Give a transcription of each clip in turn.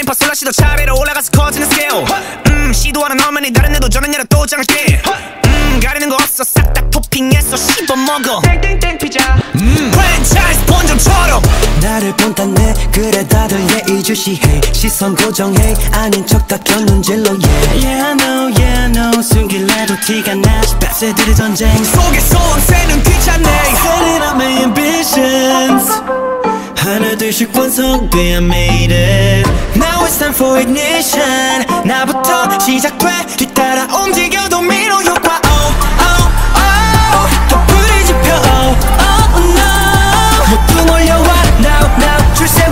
레인파 솔라시도 차례로 올라가서 커지는 스케일 음 시도하는 너만이 다른 애도 저는 얘라 또 장할게 음 가리는 거 없어. 싹 다 토핑해서 씹어먹어. 땡땡땡 피자. 음 프랜차이즈 본점처럼. 나를 본다네. 그래 다들 예의 주시해 시선 고정해 아닌 척 닦여 눈질로 yeah Yeah I know yeah I know. 숨길래도 티가 나. 스패스들의 전쟁. 속에서 온 새는 귀찮네 둘씩 완성돼 I made it Now it's time for ignition 나부터 시작돼 뒤따라 움직여도 미로 효과 Oh oh oh 더 불이 지펴 Oh oh no 모두 몰려와 Now now 줄세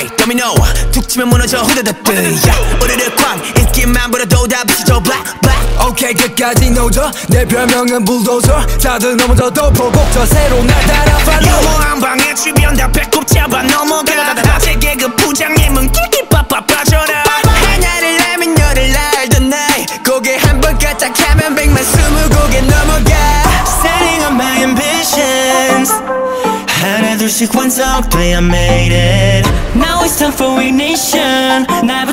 아이 도미노 툭 치면 무너져 후다다뜨 야 우리를 쾅. 인기만 부려도 다 부시죠. Black black. 오케이 끝까지 노져. 내 별명은 불도저 다들 넘어져도 보복저 새로 날 따라 follow 유머한 방에 주변 다 배꼽 잡아 넘어가. 아재 개그 부장님은 끼끼빠빠 빠져라. 하나를 내면 열을 날던 날 고개 한 번 까딱하면 백만 스무 고개 넘어가. Setting up my ambitions. 하나 둘씩 완성돼 I made it for ignition 나